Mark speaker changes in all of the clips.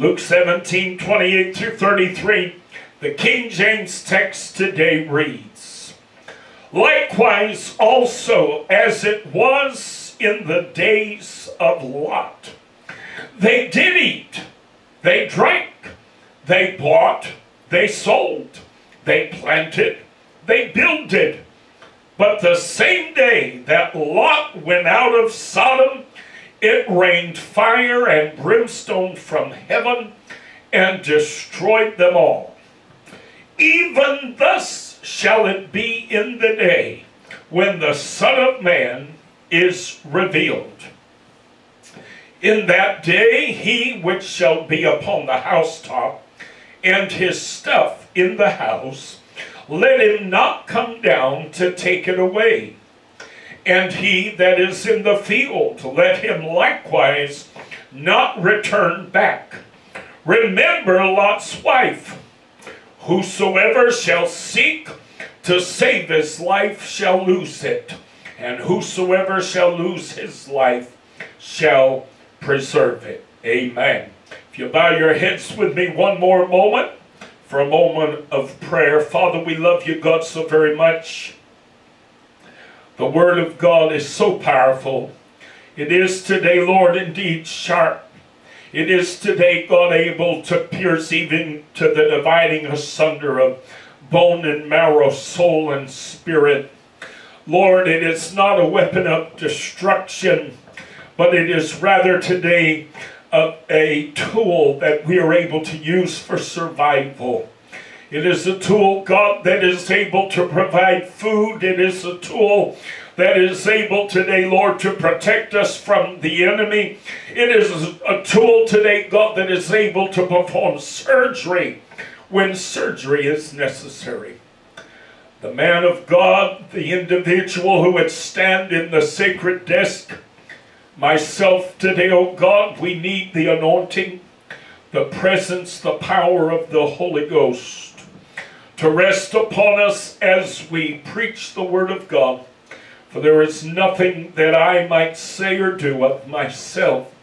Speaker 1: Luke 17, 28 through 33, the King James text today reads, Likewise also as it was in the days of Lot. They did eat, they drank, they bought, they sold, they planted, they builded. But the same day that Lot went out of Sodom, it rained fire and brimstone from heaven and destroyed them all. Even thus shall it be in the day when the Son of Man is revealed. In that day he which shall be upon the housetop and his stuff in the house, let him not come down to take it away. And he that is in the field, let him likewise not return back. Remember Lot's wife. Whosoever shall seek to save his life shall lose it, and whosoever shall lose his life shall preserve it. Amen. If you bow your heads with me one more moment for a moment of prayer. Father, we love you, God, so very much. The Word of God is so powerful. It is today, Lord, indeed sharp. It is today, God, able to pierce even to the dividing asunder of bone and marrow, soul and spirit. Lord, it is not a weapon of destruction, but it is rather today a, a tool that we are able to use for survival. It is a tool, God, that is able to provide food. It is a tool that is able today, Lord, to protect us from the enemy. It is a tool today, God, that is able to perform surgery when surgery is necessary. The man of God, the individual who would stand in the sacred desk, myself today, oh God, we need the anointing, the presence, the power of the Holy Ghost to rest upon us as we preach the Word of God. For there is nothing that I might say or do of myself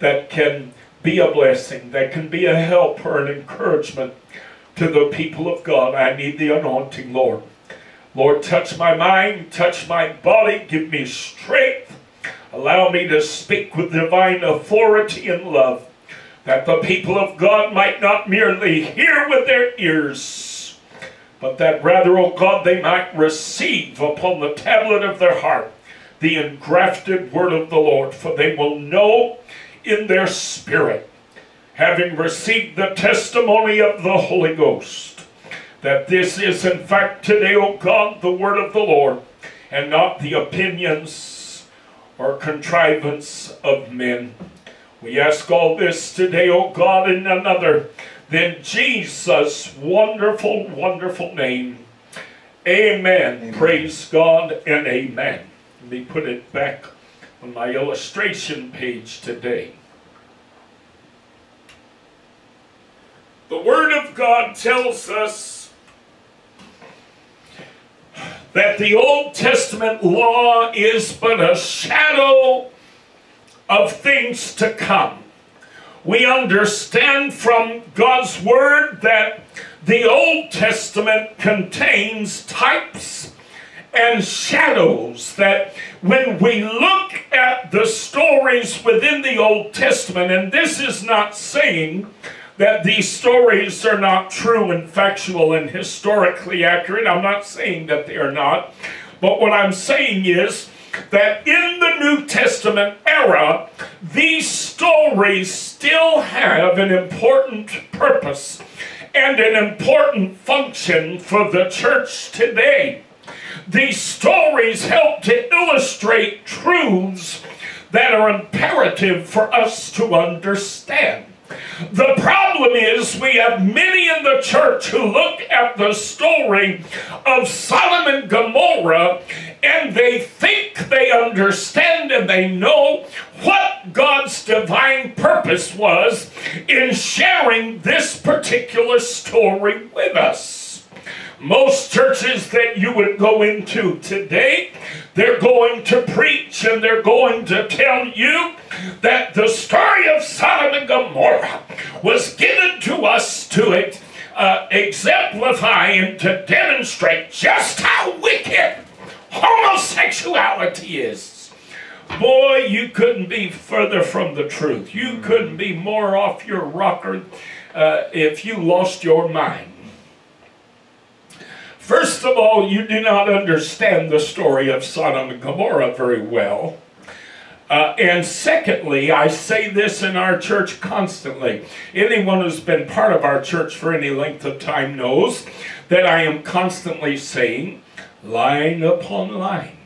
Speaker 1: that can be a blessing, that can be a help or an encouragement to the people of God. I need the anointing, Lord. Lord, touch my mind, touch my body, give me strength. Allow me to speak with divine authority and love, that the people of God might not merely hear with their ears, but that rather, O God, they might receive upon the tablet of their heart the engrafted word of the Lord, for they will know in their spirit, having received the testimony of the Holy Ghost, that this is in fact today, O God, the word of the Lord, and not the opinions or contrivance of men. We ask all this today, O God, in another then Jesus' wonderful, wonderful name. Amen. amen. Praise God and amen. Let me put it back on my illustration page today. The Word of God tells us that the Old Testament law is but a shadow of things to come we understand from God's Word that the Old Testament contains types and shadows that when we look at the stories within the Old Testament, and this is not saying that these stories are not true and factual and historically accurate. I'm not saying that they are not. But what I'm saying is that in the New Testament era, these stories still have an important purpose and an important function for the church today. These stories help to illustrate truths that are imperative for us to understand. The problem is we have many in the church who look at the story of Sodom and Gomorrah and they think they understand and they know what God's divine purpose was in sharing this particular story with us. Most churches that you would go into today, they're going to preach and they're going to tell you that the story of Sodom and Gomorrah was given to us to uh, exemplify and to demonstrate just how wicked homosexuality is. Boy, you couldn't be further from the truth. You couldn't be more off your rocker uh, if you lost your mind. First of all, you do not understand the story of Sodom and Gomorrah very well. Uh, and secondly, I say this in our church constantly. Anyone who's been part of our church for any length of time knows that I am constantly saying, line upon line,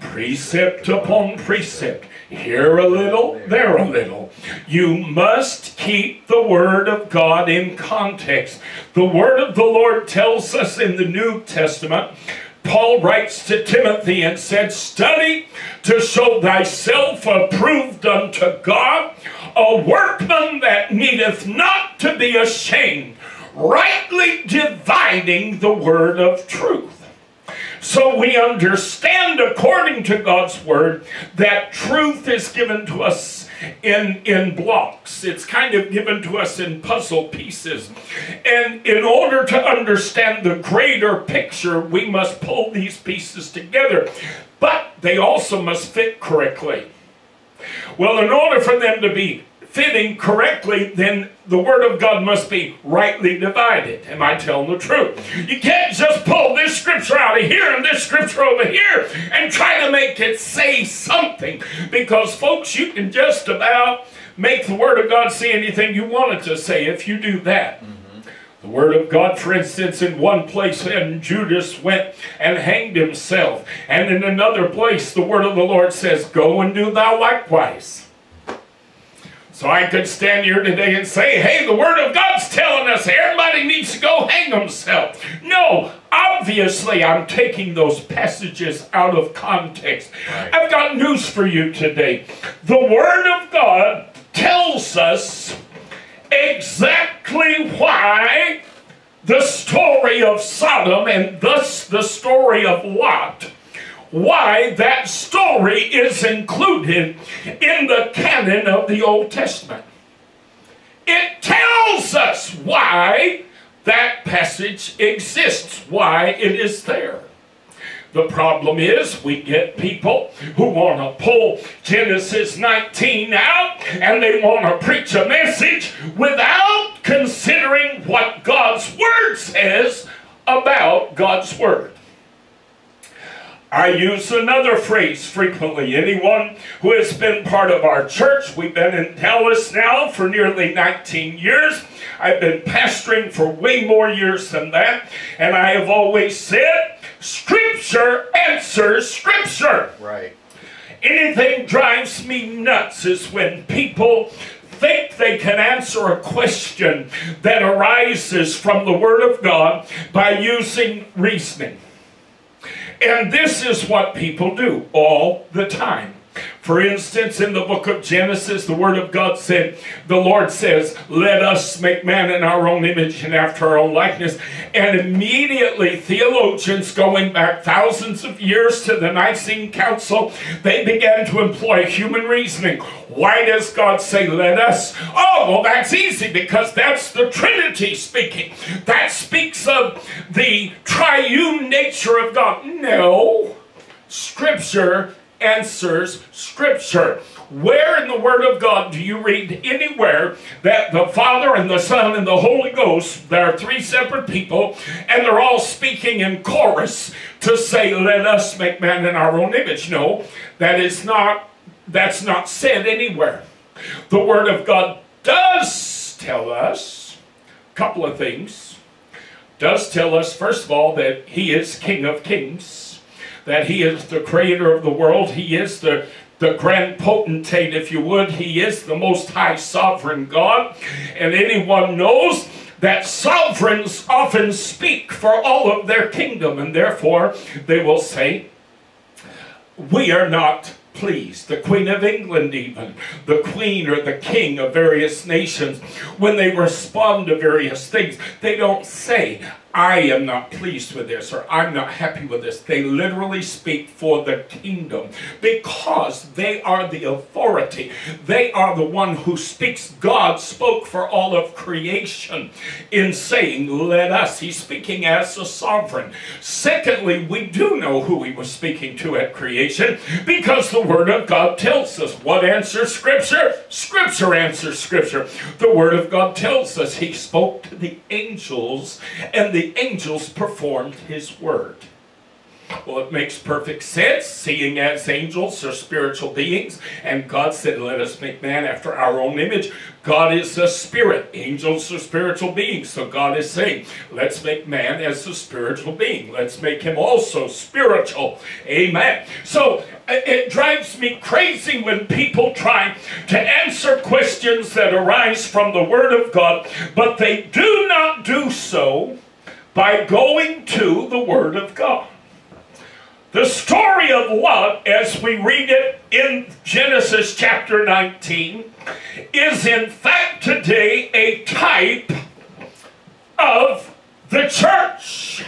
Speaker 1: precept upon precept, here a little, there a little. You must keep the Word of God in context. The Word of the Lord tells us in the New Testament, Paul writes to Timothy and said, Study to show thyself approved unto God, a workman that needeth not to be ashamed, rightly dividing the word of truth. So we understand according to God's word that truth is given to us in, in blocks. It's kind of given to us in puzzle pieces. And in order to understand the greater picture, we must pull these pieces together. But they also must fit correctly. Well, in order for them to be fitting correctly, then the Word of God must be rightly divided. Am I telling the truth? You can't just pull this scripture out of here and this scripture over here and try to make it say something. Because, folks, you can just about make the Word of God say anything you want it to say if you do that. Mm-hmm. The Word of God, for instance, in one place, and Judas went and hanged himself. And in another place, the Word of the Lord says, Go and do thou likewise. So I could stand here today and say, hey, the Word of God's telling us everybody needs to go hang themselves. No, obviously I'm taking those passages out of context. Right. I've got news for you today. The Word of God tells us exactly why the story of Sodom and thus the story of Lot why that story is included in the canon of the Old Testament. It tells us why that passage exists, why it is there. The problem is we get people who want to pull Genesis 19 out and they want to preach a message without considering what God's Word says about God's Word. I use another phrase frequently. Anyone who has been part of our church, we've been in Dallas now for nearly 19 years. I've been pastoring for way more years than that. And I have always said, Scripture answers Scripture.
Speaker 2: Right.
Speaker 1: Anything drives me nuts is when people think they can answer a question that arises from the Word of God by using reasoning. And this is what people do all the time. For instance, in the book of Genesis, the Word of God said, the Lord says, Let us make man in our own image and after our own likeness. And immediately, theologians going back thousands of years to the Nicene Council, they began to employ human reasoning. Why does God say, Let us? Oh, well, that's easy because that's the Trinity speaking. That speaks of the triune nature of God. No. Scripture answers Scripture. Where in the Word of God do you read anywhere that the Father and the Son and the Holy Ghost, there are three separate people, and they're all speaking in chorus to say, let us make man in our own image? No, that is not, that's not said anywhere. The Word of God does tell us a couple of things. Does tell us, first of all, that He is King of Kings that he is the creator of the world. He is the, the grand potentate, if you would. He is the most high sovereign God. And anyone knows that sovereigns often speak for all of their kingdom, and therefore they will say, We are not pleased. The Queen of England, even, the Queen or the King of various nations, when they respond to various things, they don't say, I am not pleased with this or I'm not happy with this. They literally speak for the kingdom because they are the authority. They are the one who speaks. God spoke for all of creation in saying, Let us. He's speaking as a sovereign. Secondly, we do know who he was speaking to at creation because the Word of God tells us. What answers Scripture? Scripture answers Scripture. The Word of God tells us he spoke to the angels and the angels performed his word. Well, it makes perfect sense, seeing as angels are spiritual beings, and God said, Let us make man after our own image. God is a spirit. Angels are spiritual beings. So God is saying, Let's make man as a spiritual being. Let's make him also spiritual. Amen. So it drives me crazy when people try to answer questions that arise from the Word of God, but they do not do so by going to the Word of God. The story of Lot, as we read it in Genesis chapter 19, is in fact today a type of the church.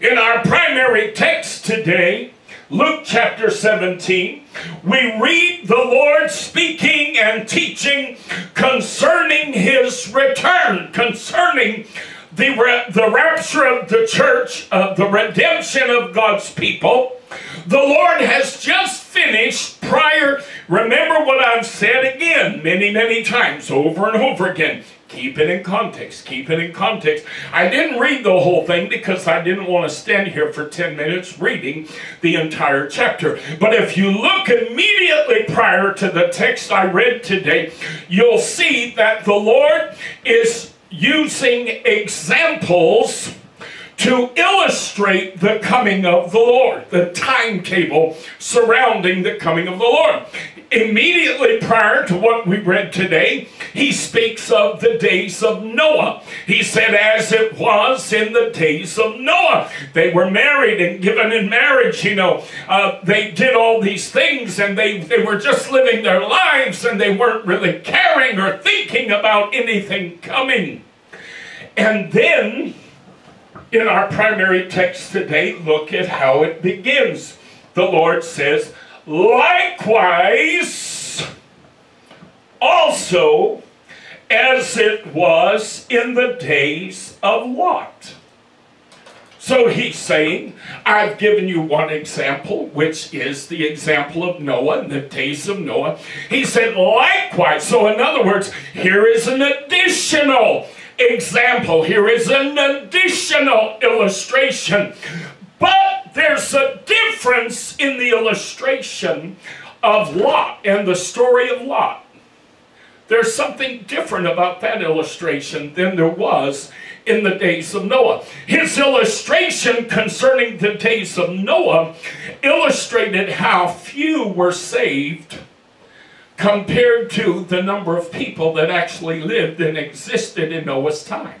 Speaker 1: In our primary text today, Luke chapter 17, we read the Lord speaking and teaching concerning his return, concerning the, the rapture of the church, uh, the redemption of God's people, the Lord has just finished prior. Remember what I've said again many, many times, over and over again. Keep it in context. Keep it in context. I didn't read the whole thing because I didn't want to stand here for 10 minutes reading the entire chapter. But if you look immediately prior to the text I read today, you'll see that the Lord is using examples to illustrate the coming of the Lord, the timetable surrounding the coming of the Lord. Immediately prior to what we read today, he speaks of the days of Noah. He said, as it was in the days of Noah. They were married and given in marriage, you know. Uh, they did all these things and they, they were just living their lives and they weren't really caring or thinking about anything coming. And then in our primary text today, look at how it begins. The Lord says, likewise, also as it was in the days of Lot. So he's saying, I've given you one example, which is the example of Noah in the days of Noah. He said, likewise. So in other words, here is an additional example. Here is an additional illustration. But there's a difference in the illustration of Lot and the story of Lot. There's something different about that illustration than there was in the days of Noah. His illustration concerning the days of Noah illustrated how few were saved compared to the number of people that actually lived and existed in Noah's time.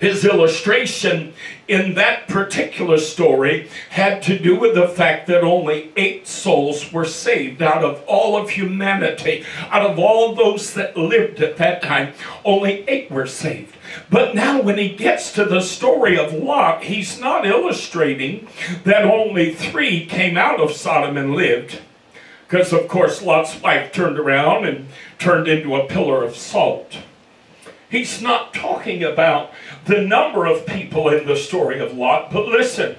Speaker 1: His illustration in that particular story had to do with the fact that only eight souls were saved out of all of humanity. Out of all those that lived at that time, only eight were saved. But now, when he gets to the story of Lot, he's not illustrating that only three came out of Sodom and lived. Because, of course, Lot's wife turned around and turned into a pillar of salt. He's not talking about the number of people in the story of Lot, but listen.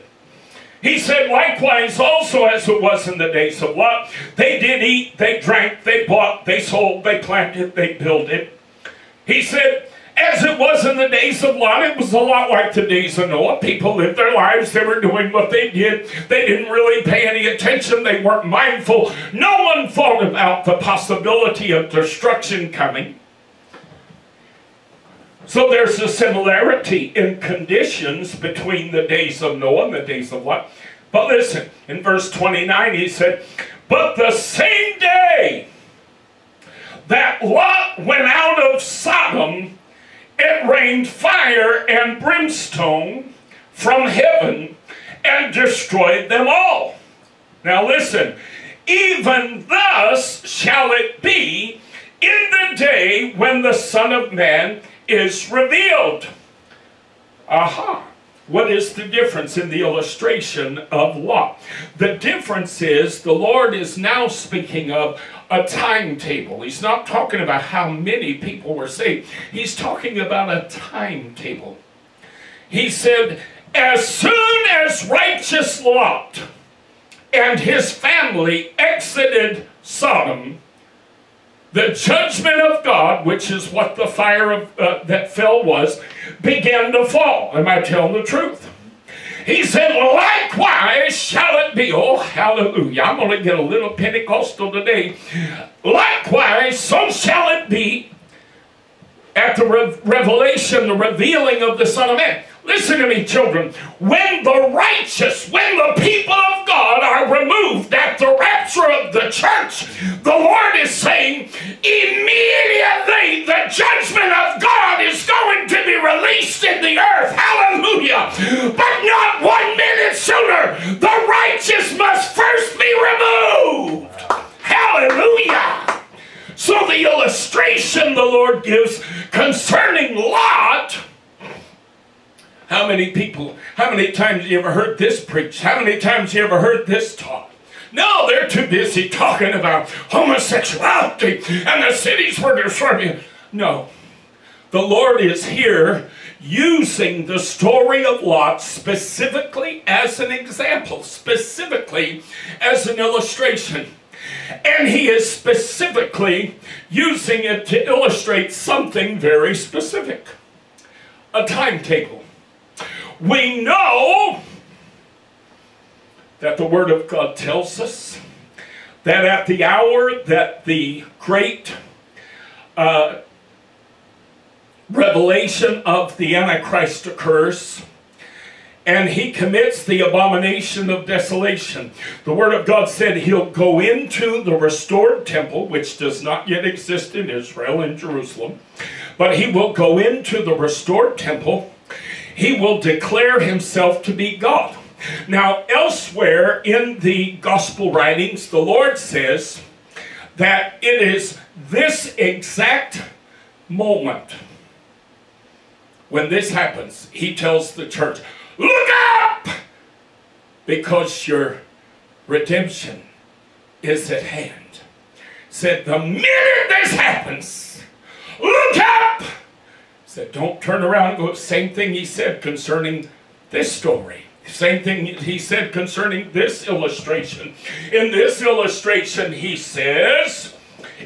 Speaker 1: He said, likewise, also as it was in the days of Lot, they did eat, they drank, they bought, they sold, they planted, they builded. He said, as it was in the days of Lot, it was a lot like the days of Noah. People lived their lives, they were doing what they did. They didn't really pay any attention, they weren't mindful. No one thought about the possibility of destruction coming. So there's a similarity in conditions between the days of Noah and the days of Lot. But listen, in verse 29 he said, But the same day that Lot went out of Sodom, it rained fire and brimstone from heaven and destroyed them all. Now listen, even thus shall it be in the day when the Son of Man is revealed. Aha. What is the difference in the illustration of Lot? The difference is the Lord is now speaking of a timetable. He's not talking about how many people were saved. He's talking about a timetable. He said, as soon as righteous Lot and his family exited Sodom, the judgment of God, which is what the fire of, uh, that fell was, began to fall. Am I telling the truth? He said, likewise shall it be. Oh, hallelujah. I'm going to get a little Pentecostal today. Likewise, so shall it be at the re revelation, the revealing of the Son of Man. Listen to me, children. When the righteous, when the people of God are removed at the rapture of the church, the Lord is saying, immediately the judgment of God is going to be released in the earth. Hallelujah. But not one minute sooner. The righteous must first be removed. Hallelujah. So the illustration the Lord gives concerning Lot how many people, how many times you ever heard this preached? How many times you ever heard this taught? No, they're too busy talking about homosexuality and the cities were destroyed. No, the Lord is here using the story of Lot specifically as an example, specifically as an illustration. And he is specifically using it to illustrate something very specific a timetable. We know that the Word of God tells us that at the hour that the great uh, revelation of the Antichrist occurs, and he commits the abomination of desolation. The Word of God said he'll go into the restored temple, which does not yet exist in Israel, in Jerusalem, but he will go into the restored temple he will declare himself to be God. Now, elsewhere in the gospel writings, the Lord says that it is this exact moment when this happens, he tells the church, Look up! Because your redemption is at hand. Said, The minute this happens, look up! said, don't turn around go. Same thing he said concerning this story. Same thing he said concerning this illustration. In this illustration, he says,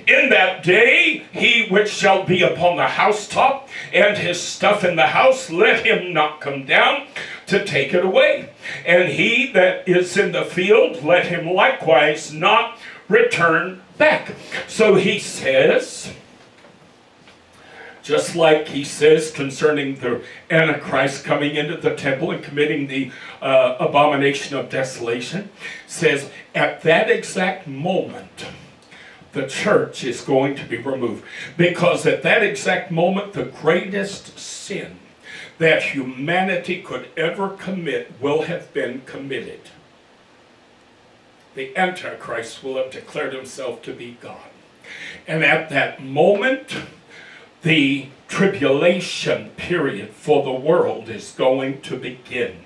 Speaker 1: In that day, he which shall be upon the housetop and his stuff in the house, let him not come down to take it away. And he that is in the field, let him likewise not return back. So he says, just like he says concerning the Antichrist coming into the temple and committing the uh, abomination of desolation, says at that exact moment, the church is going to be removed. Because at that exact moment, the greatest sin that humanity could ever commit will have been committed. The Antichrist will have declared himself to be God. And at that moment, the tribulation period for the world is going to begin.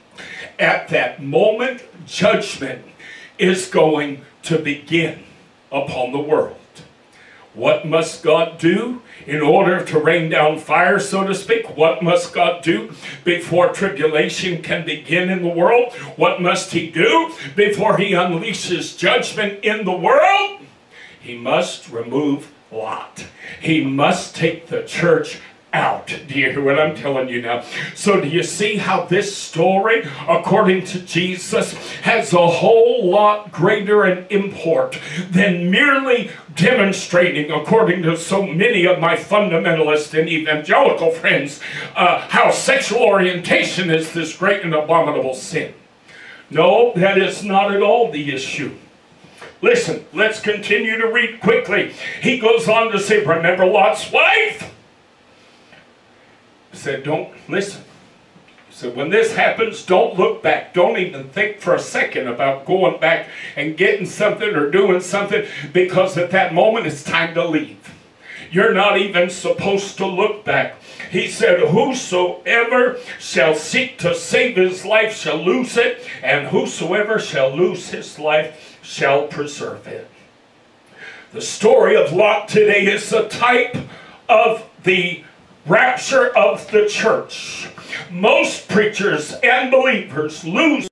Speaker 1: At that moment, judgment is going to begin upon the world. What must God do in order to rain down fire, so to speak? What must God do before tribulation can begin in the world? What must He do before He unleashes judgment in the world? He must remove Lot. He must take the church out. Do you hear what I'm telling you now? So do you see how this story, according to Jesus, has a whole lot greater an import than merely demonstrating, according to so many of my fundamentalist and evangelical friends, uh, how sexual orientation is this great and abominable sin. No, that is not at all the issue. Listen, let's continue to read quickly. He goes on to say, Remember Lot's wife? Said, Don't listen. He said, When this happens, don't look back. Don't even think for a second about going back and getting something or doing something because at that moment it's time to leave. You're not even supposed to look back. He said, Whosoever shall seek to save his life shall lose it, and whosoever shall lose his life shall preserve it. The story of Lot today is a type of the rapture of the church. Most preachers and believers lose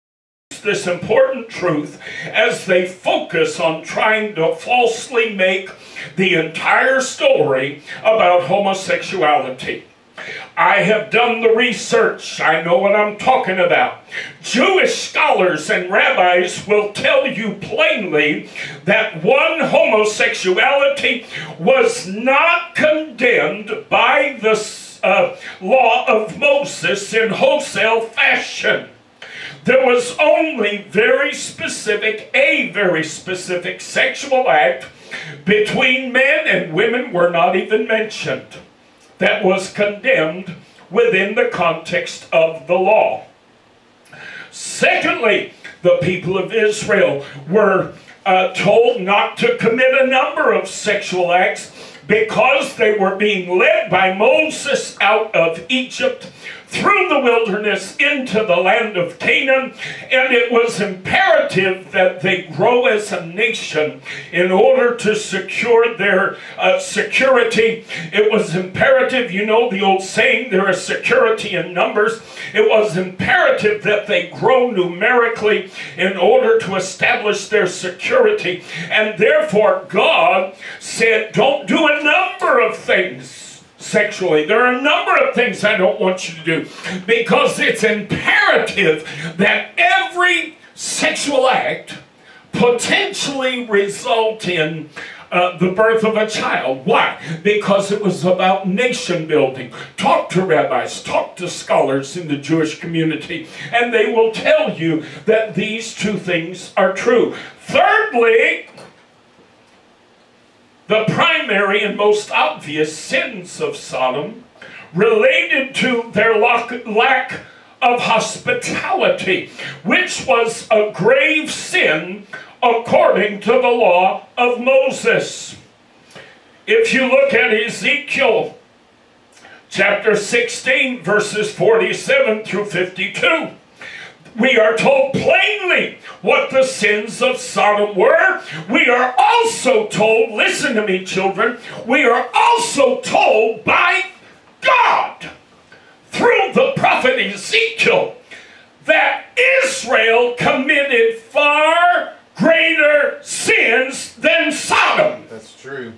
Speaker 1: this important truth as they focus on trying to falsely make the entire story about homosexuality. I have done the research. I know what I'm talking about. Jewish scholars and rabbis will tell you plainly that one homosexuality was not condemned by the uh, law of Moses in wholesale fashion. There was only very specific, a very specific sexual act between men and women were not even mentioned that was condemned within the context of the law. Secondly, the people of Israel were uh, told not to commit a number of sexual acts because they were being led by Moses out of Egypt through the wilderness into the land of Canaan, and it was imperative that they grow as a nation in order to secure their uh, security. It was imperative, you know the old saying, there is security in numbers. It was imperative that they grow numerically in order to establish their security, and therefore God said, Don't do a number of things sexually. There are a number of things I don't want you to do because it's imperative that every sexual act potentially result in uh, the birth of a child. Why? Because it was about nation building. Talk to rabbis, talk to scholars in the Jewish community, and they will tell you that these two things are true. Thirdly, the primary and most obvious sins of Sodom related to their lack of hospitality, which was a grave sin according to the law of Moses. If you look at Ezekiel chapter 16, verses 47 through 52, we are told plainly what the sins of Sodom were. We are also told, listen to me, children, we are also told by God through the prophet Ezekiel that Israel committed far greater sins than Sodom.
Speaker 2: That's true.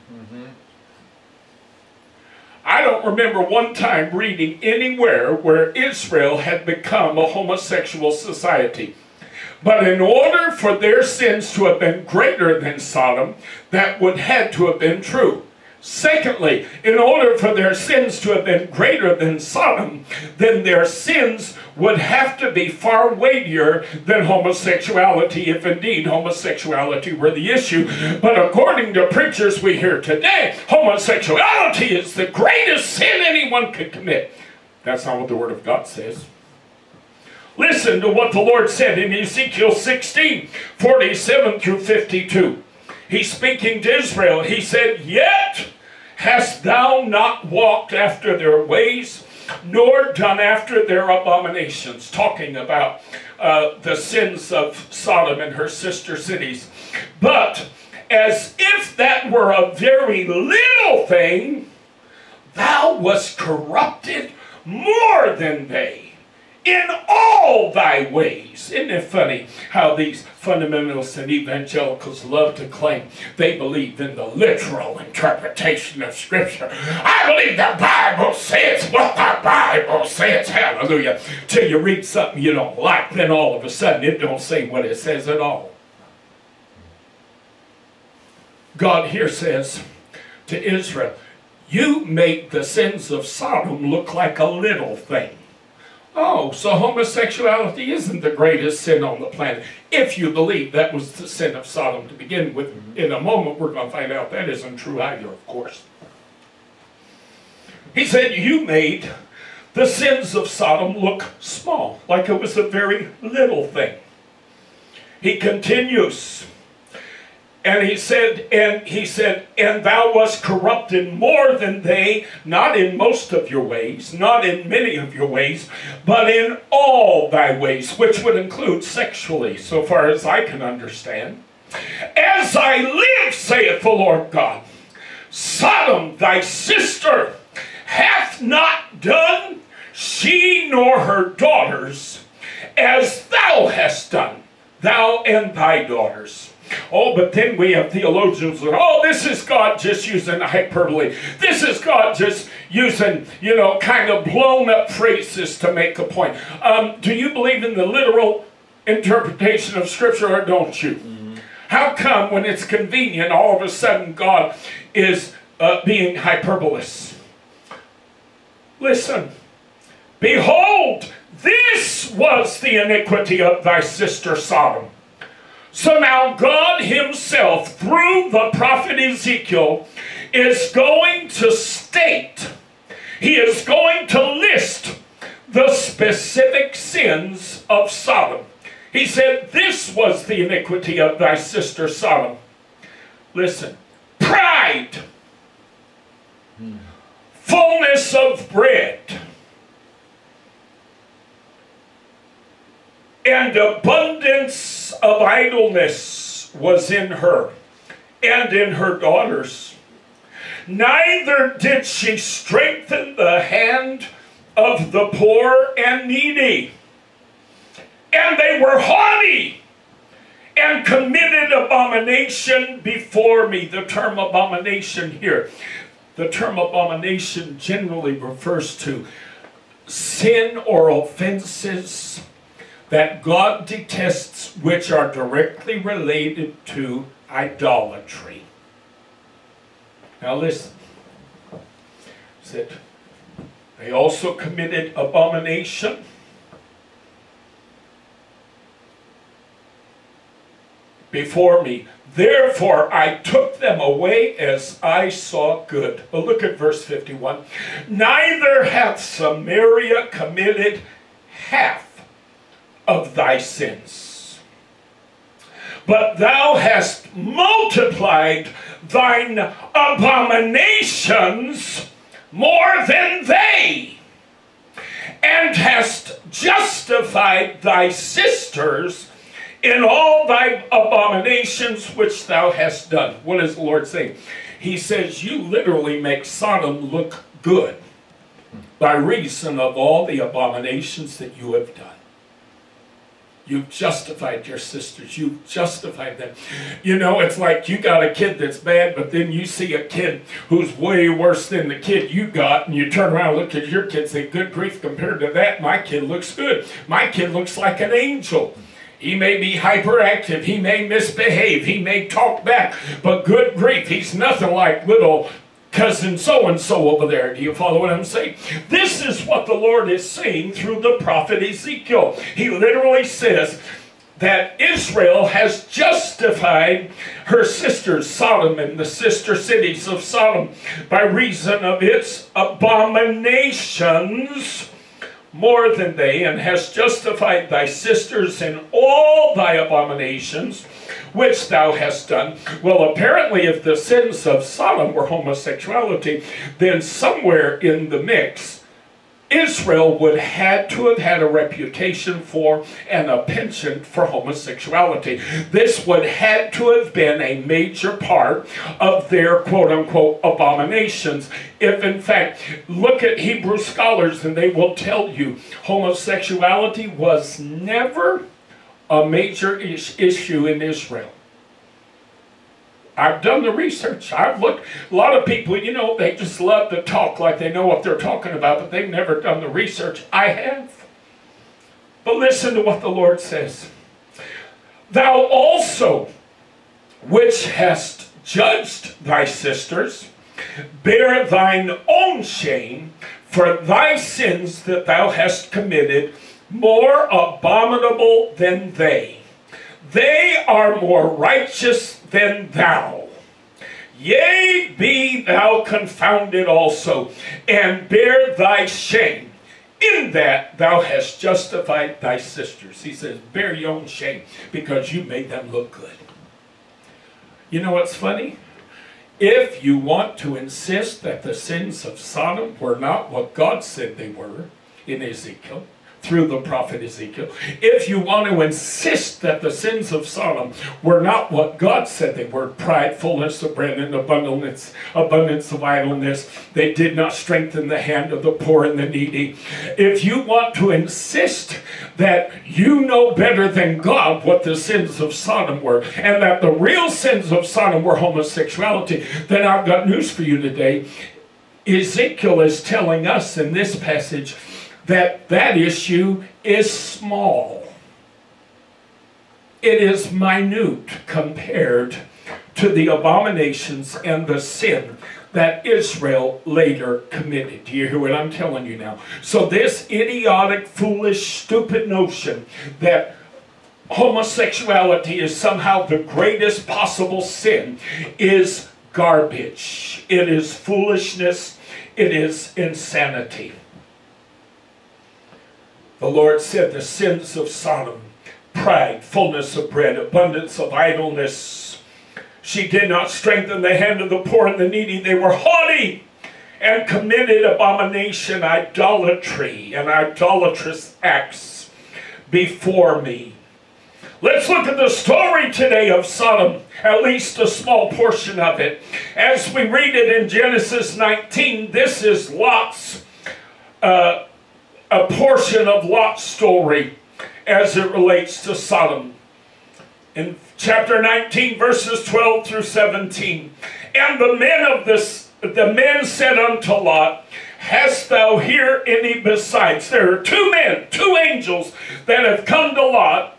Speaker 1: I don't remember one time reading anywhere where Israel had become a homosexual society. But in order for their sins to have been greater than Sodom, that would had to have been true. Secondly, in order for their sins to have been greater than Sodom, then their sins would have to be far weightier than homosexuality, if indeed homosexuality were the issue. But according to preachers we hear today, homosexuality is the greatest sin anyone could commit. That's not what the Word of God says. Listen to what the Lord said in Ezekiel 16, 47 through 52. He's speaking to Israel. He said, Yet hast thou not walked after their ways, nor done after their abominations. Talking about uh, the sins of Sodom and her sister cities. But as if that were a very little thing, thou wast corrupted more than they in all thy ways. Isn't it funny how these fundamentalists and evangelicals love to claim they believe in the literal interpretation of Scripture? I believe the Bible says what the Bible says. Hallelujah. Till you read something you don't like, then all of a sudden it don't say what it says at all. God here says to Israel, you make the sins of Sodom look like a little thing. Oh, so homosexuality isn't the greatest sin on the planet. If you believe that was the sin of Sodom to begin with, in a moment we're going to find out that isn't true either, of course. He said, You made the sins of Sodom look small, like it was a very little thing. He continues, And he said, and he said, and thou wast corrupted more than they, not in most of your ways, not in many of your ways, but in all thy ways, which would include sexually, so far as I can understand. As I live, saith the Lord God, Sodom, thy sister, hath not done, she nor her daughters, as thou hast done, thou and thy daughters. Oh, but then we have theologians that, oh, this is God just using hyperbole. This is God just using, you know, kind of blown up phrases to make a point. Um, do you believe in the literal interpretation of Scripture or don't you? Mm-hmm. How come when it's convenient, all of a sudden God is uh, being hyperbolous? Listen, behold, this was the iniquity of thy sister Sodom. So now God himself, through the prophet Ezekiel, is going to state, he is going to list the specific sins of Sodom. He said, This was the iniquity of thy sister Sodom. Listen, pride, hmm. fullness of bread, and abundance of idleness was in her and in her daughters. Neither did she strengthen the hand of the poor and needy. And they were haughty and committed abomination before me. The term abomination here, the term abomination generally refers to sin or offenses that God detests which are directly related to idolatry. Now listen. That they also committed abomination. Before me. Therefore I took them away as I saw good. But look at verse 51. Neither hath Samaria committed half of thy sins. But thou hast multiplied thine abominations more than they, and hast justified thy sisters in all thy abominations which thou hast done. What is the Lord saying? He says, You literally make Sodom look good by reason of all the abominations that you have done. You've justified your sisters. You've justified them. You know, it's like you got a kid that's bad, but then you see a kid who's way worse than the kid you got, and you turn around and look at your kid and say, Good grief, compared to that, my kid looks good. My kid looks like an angel. He may be hyperactive. He may misbehave. He may talk back. But good grief, he's nothing like little cousin so and so over there. Do you follow what I'm saying? This is what the Lord is saying through the prophet Ezekiel. He literally says, that Israel has justified her sisters, Sodom and the sister cities of Sodom, by reason of its abominations more than they, and has justified thy sisters in all thy abominations which thou hast done. Well, apparently, if the sins of Sodom were homosexuality, then somewhere in the mix, Israel would had to have had a reputation for and a penchant for homosexuality. This would had to have been a major part of their quote unquote abominations. If in fact, look at Hebrew scholars and they will tell you homosexuality was never a major is issue in Israel. I've done the research. I've looked. A lot of people, you know, they just love to talk like they know what they're talking about, but they've never done the research. I have. But listen to what the Lord says. Thou also, which hast judged thy sisters, bear thine own shame for thy sins that thou hast committed more abominable than they. They are more righteous than thou. Yea, be thou confounded also, and bear thy shame, in that thou hast justified thy sisters. He says, bear your own shame, because you made them look good. You know what's funny? If you want to insist that the sins of Sodom were not what God said they were in Ezekiel, through the prophet Ezekiel. If you want to insist that the sins of Sodom were not what God said they were, pridefulness, and abundance, abundance of idleness, they did not strengthen the hand of the poor and the needy. If you want to insist that you know better than God what the sins of Sodom were, and that the real sins of Sodom were homosexuality, then I've got news for you today. Ezekiel is telling us in this passage that that issue is small. It is minute compared to the abominations and the sin that Israel later committed. Do you hear what I'm telling you now? So this idiotic, foolish, stupid notion that homosexuality is somehow the greatest possible sin is garbage. It is foolishness. It is insanity. The Lord said the sins of Sodom, pride, fullness of bread, abundance of idleness. She did not strengthen the hand of the poor and the needy. They were haughty and committed abomination, idolatry, and idolatrous acts before me. Let's look at the story today of Sodom, at least a small portion of it. As we read it in Genesis 19, this is Lot's uh, a portion of Lot's story as it relates to Sodom. In chapter 19, verses 12 through 17. And the men of this, the men said unto Lot, Hast thou here any besides? There are two men, two angels that have come to Lot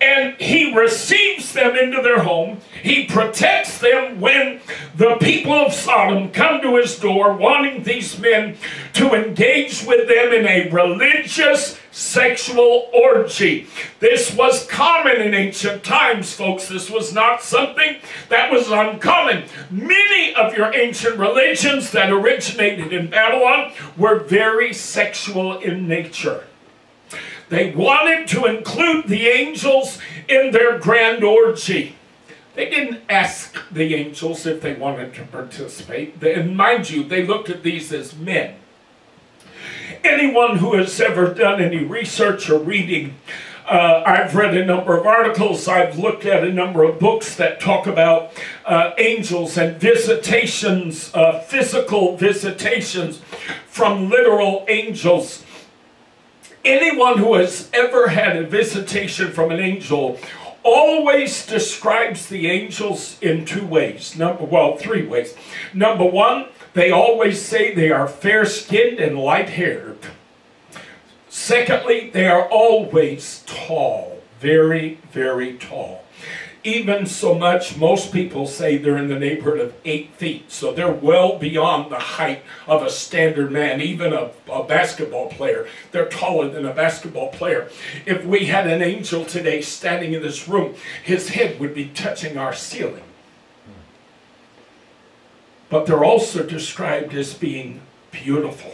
Speaker 1: and he receives them into their home. He protects them when the people of Sodom come to his door wanting these men to engage with them in a religious sexual orgy. This was common in ancient times, folks. This was not something that was uncommon. Many of your ancient religions that originated in Babylon were very sexual in nature. They wanted to include the angels in their grand orgy. They didn't ask the angels if they wanted to participate. And mind you, they looked at these as men. Anyone who has ever done any research or reading, uh, I've read a number of articles, I've looked at a number of books that talk about uh, angels and visitations, uh, physical visitations from literal angels anyone who has ever had a visitation from an angel always describes the angels in two ways. Number well, three ways. Number one, they always say they are fair-skinned and light-haired. Secondly, they are always tall, very, very tall even so much, most people say they're in the neighborhood of eight feet. So they're well beyond the height of a standard man, even a, a, basketball player. They're taller than a basketball player. If we had an angel today standing in this room, his head would be touching our ceiling. But they're also described as being beautiful.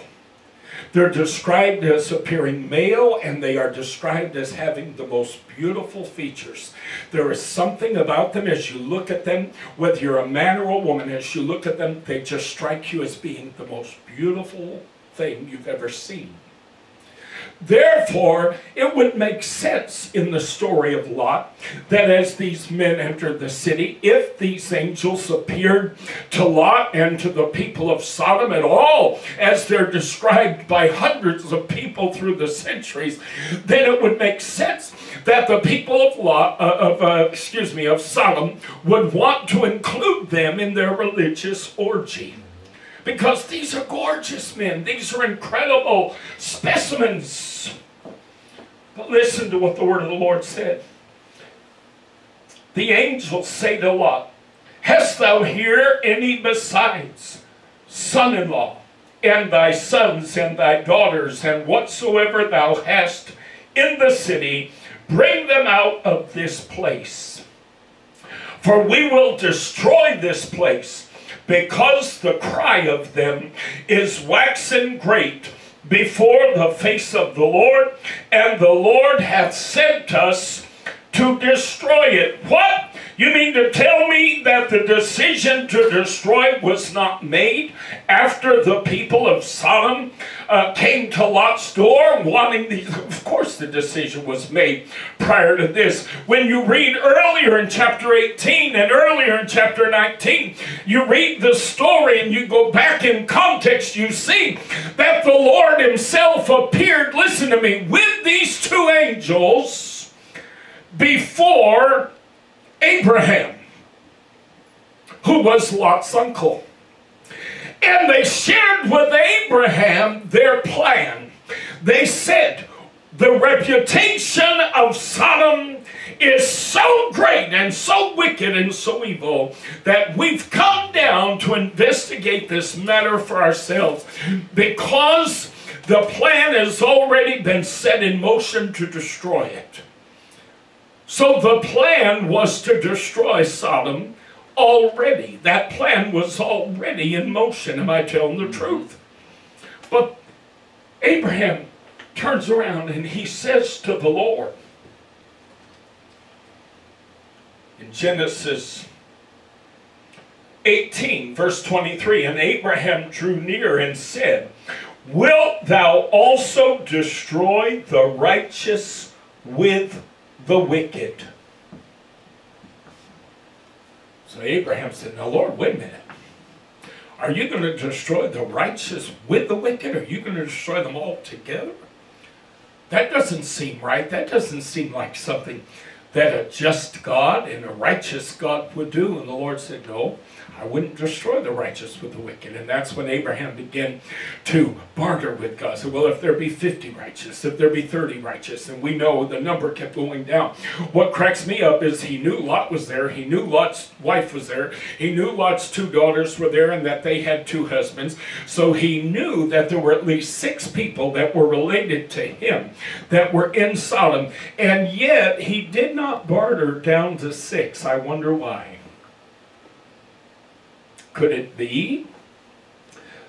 Speaker 1: They're described as appearing male and they are described as having the most beautiful features. There is something about them as you look at them, whether you're a man or a woman, as you look at them, they just strike you as being the most beautiful thing you've ever seen. Therefore, it would make sense in the story of Lot that as these men entered the city, if these angels appeared to Lot and to the people of Sodom at all, as they're described by hundreds of people through the centuries, then it would make sense that the people of Lot, uh, of uh, excuse me, of Sodom would want to include them in their religious orgy because these are gorgeous men. These are incredible specimens. But listen to what the word of the Lord said. The angels say to Lot, Hast thou here any besides son-in-law, and thy sons and thy daughters, and whatsoever thou hast in the city, bring them out of this place. For we will destroy this place, because the cry of them is waxen great before the face of the Lord, and the Lord hath sent us to destroy it. What? You mean to tell me that the decision to destroy was not made after the people of Sodom uh, came to Lot's door wanting the. Of course, the decision was made prior to this. When you read earlier in chapter 18 and earlier in chapter 19, you read the story and you go back in context, you see that the Lord Himself appeared, listen to me, with these two angels before Abraham, who was Lot's uncle. And they shared with Abraham their plan. They said, the reputation of Sodom is so great and so wicked and so evil that we've come down to investigate this matter for ourselves because the plan has already been set in motion to destroy it. So the plan was to destroy Sodom already. That plan was already in motion. Am I telling the truth? But Abraham turns around and he says to the Lord in Genesis 18, verse 23, and Abraham drew near and said, Wilt thou also destroy the righteous with the wicked? So Abraham said, Now, Lord, wait a minute. Are you going to destroy the righteous with the wicked? Are you going to destroy them all together? That doesn't seem right. That doesn't seem like something that a just God and a righteous God would do. And the Lord said, No, I wouldn't destroy the righteous with the wicked. And that's when Abraham began to barter with God. So, well, if there be 50 righteous, if there be 30 righteous, and we know the number kept going down. What cracks me up is he knew Lot was there. He knew Lot's wife was there. He knew Lot's two daughters were there and that they had two husbands. So he knew that there were at least six people that were related to him that were in Sodom. And yet he did not barter down to six. I wonder why. Could it be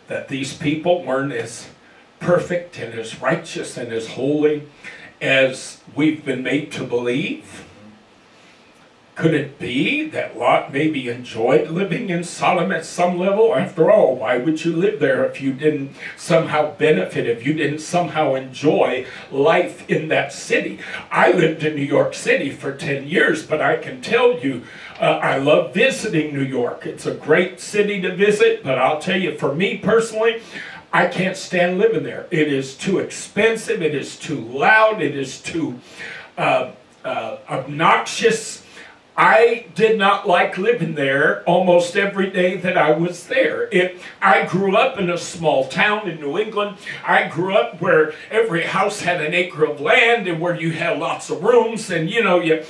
Speaker 1: that these people weren't as perfect and as righteous and as holy as we've been made to believe? Could it be that Lot maybe enjoyed living in Sodom at some level? After all, why would you live there if you didn't somehow benefit, if you didn't somehow enjoy life in that city? I lived in New York City for 10 years, but I can tell you, uh, I love visiting New York. It's a great city to visit, but I'll tell you, for me personally, I can't stand living there. It is too expensive, it is too loud, it is too uh, uh, obnoxious I did not like living there almost every day that I was there. It, I grew up in a small town in New England. I grew up where every house had an acre of land and where you had lots of rooms and you know you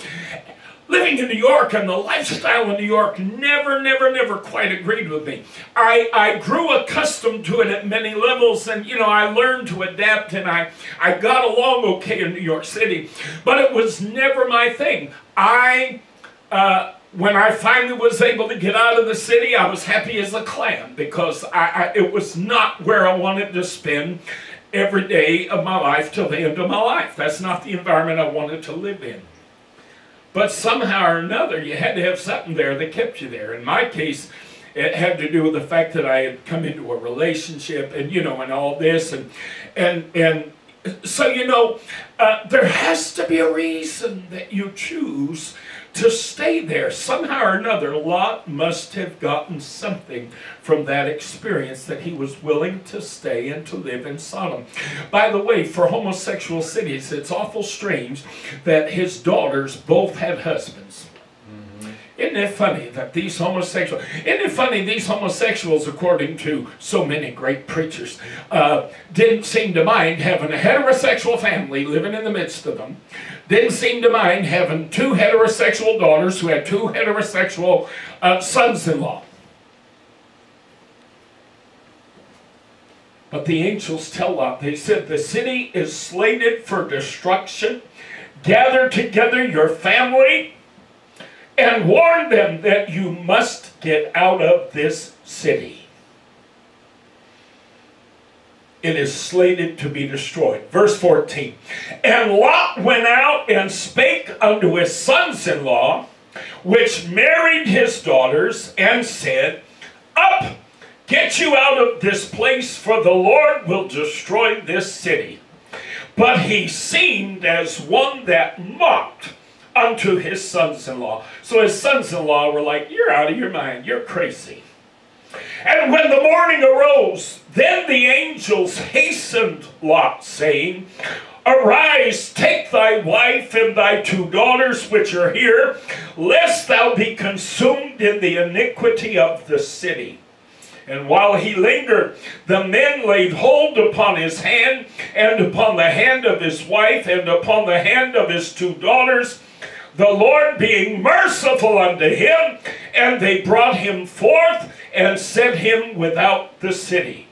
Speaker 1: living in New York and the lifestyle in New York never, never, never quite agreed with me. I, I grew accustomed to it at many levels and, you know, I learned to adapt and I, I got along okay in New York City, but it was never my thing. I uh, when I finally was able to get out of the city, I was happy as a clam because I, I, it was not where I wanted to spend every day of my life till the end of my life. That's not the environment I wanted to live in. But somehow or another, you had to have something there that kept you there. In my case, it had to do with the fact that I had come into a relationship and, you know, and all this. And, and, and so, you know, uh, there has to be a reason that you choose to stay there. Somehow or another, Lot must have gotten something from that experience that he was willing to stay and to live in Sodom. By the way, for homosexual cities, it's awful strange that his daughters both had husbands. Isn't it funny that these homosexuals, isn't it funny these homosexuals, according to so many great preachers, uh, didn't seem to mind having a heterosexual family living in the midst of them, didn't seem to mind having two heterosexual daughters who had two heterosexual uh, sons-in-law. But the angels tell Lot, they said, the city is slated for destruction. Gather together your family and warn them that you must get out of this city. It is slated to be destroyed. Verse 14. And Lot went out and spake unto his sons in law which married his daughters, and said, Up, get you out of this place, for the Lord will destroy this city. But he seemed as one that mocked unto his sons-in-law. So his sons-in-law were like, You're out of your mind, you're crazy. And when the morning arose, then the angels hastened Lot, saying, Arise, take thy wife and thy two daughters which are here, lest thou be consumed in the iniquity of the city. And while he lingered, the men laid hold upon his hand, and upon the hand of his wife, and upon the hand of his two daughters, the Lord being merciful unto him, and they brought him forth and set him without the city.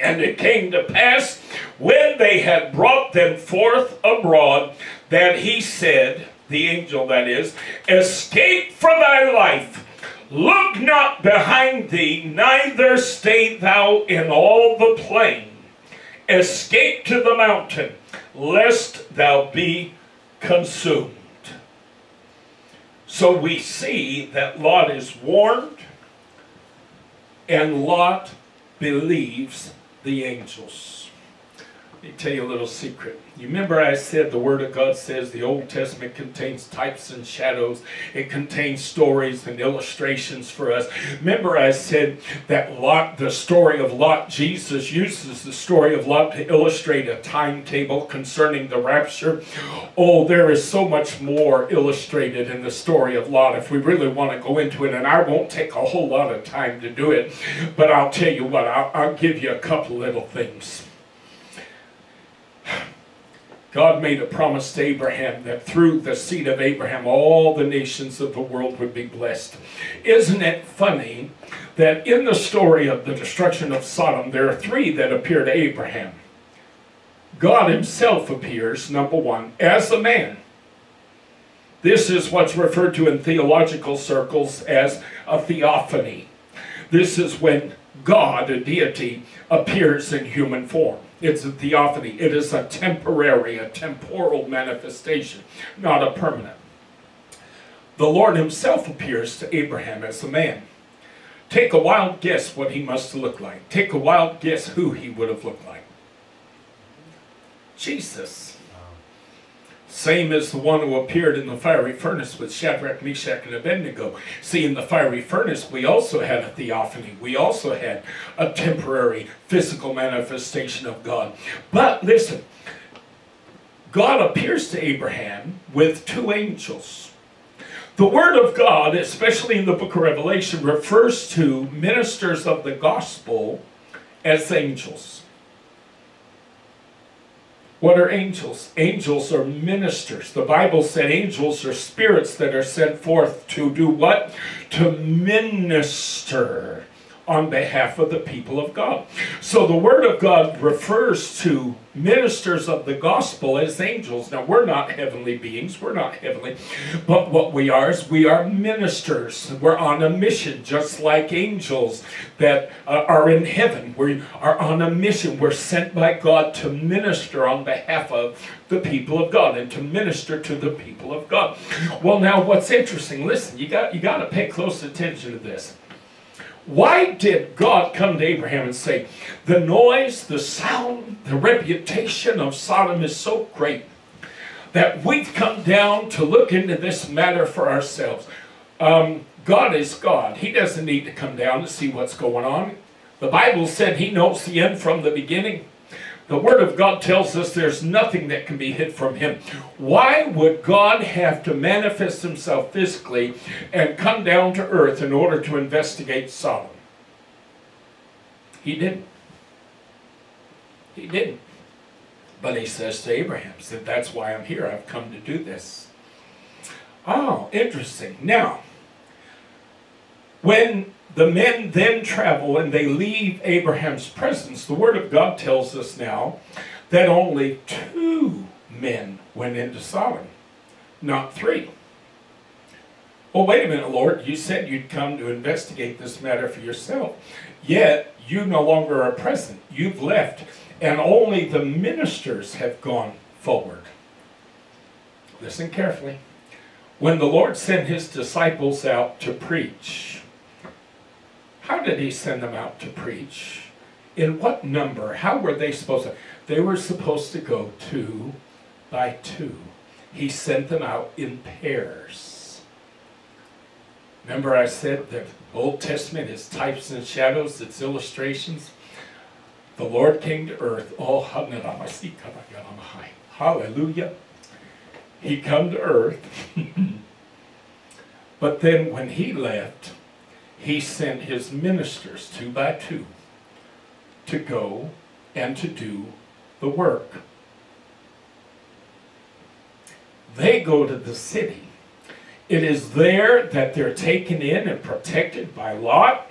Speaker 1: And it came to pass, when they had brought them forth abroad, that he said, the angel that is, Escape for thy life. Look not behind thee, neither stay thou in all the plain. Escape to the mountain, lest thou be consumed. So we see that Lot is warned, and Lot believes the angels. Let me tell you a little secret. You remember I said the Word of God says the Old Testament contains types and shadows. It contains stories and illustrations for us. Remember I said that Lot, the story of Lot, Jesus uses the story of Lot to illustrate a timetable concerning the rapture. Oh, there is so much more illustrated in the story of Lot if we really want to go into it. And I won't take a whole lot of time to do it. But I'll tell you what, I'll, I'll give you a couple little things. God made a promise to Abraham that through the seed of Abraham, all the nations of the world would be blessed. Isn't it funny that in the story of the destruction of Sodom, there are three that appear to Abraham? God himself appears, number one, as a man. This is what's referred to in theological circles as a theophany. This is when God, a deity, appears in human form. It's a theophany. It is a temporary, a temporal manifestation, not a permanent. The Lord himself appears to Abraham as a man. Take a wild guess what he must look like. Take a wild guess who he would have looked like. Jesus. Same as the one who appeared in the fiery furnace with Shadrach, Meshach, and Abednego. See, in the fiery furnace, we also had a theophany. We also had a temporary physical manifestation of God. But listen, God appears to Abraham with two angels. The Word of God, especially in the book of Revelation, refers to ministers of the gospel as angels. What are angels? Angels are ministers. The Bible said angels are spirits that are sent forth to do what? To minister on behalf of the people of God. So the Word of God refers to ministers of the gospel as angels. Now, we're not heavenly beings, we're not heavenly, but what we are is we are ministers. We're on a mission, just like angels that uh, are in heaven. We are on a mission. We're sent by God to minister on behalf of the people of God and to minister to the people of God. Well, now, what's interesting, listen, you got, you got to pay close attention to this. Why did God come to Abraham and say, the noise, the sound, the reputation of Sodom is so great that we've come down to look into this matter for ourselves? Um, God is God. He doesn't need to come down to see what's going on. The Bible said he knows the end from the beginning. The Word of God tells us there's nothing that can be hid from Him. Why would God have to manifest Himself physically and come down to earth in order to investigate Sodom? He didn't. He didn't. But He says to Abraham, said, that's why I'm here. I've come to do this. Oh, interesting. Now, when the men then travel and they leave Abraham's presence. The Word of God tells us now that only two men went into Sodom, not three. Well, wait a minute, Lord. You said you'd come to investigate this matter for yourself. Yet, you no longer are present. You've left. And only the ministers have gone forward. Listen carefully. when the Lord sent his disciples out to preach, how did he send them out to preach? In what number? How were they supposed to? They were supposed to go two by two. He sent them out in pairs. Remember I said the Old Testament is types and shadows, it's illustrations. The Lord came to earth, all hallelujah. He come to earth. but then when he left, he sent his ministers two by two to go and to do the work. They go to the city. It is there that they're taken in and protected by Lot.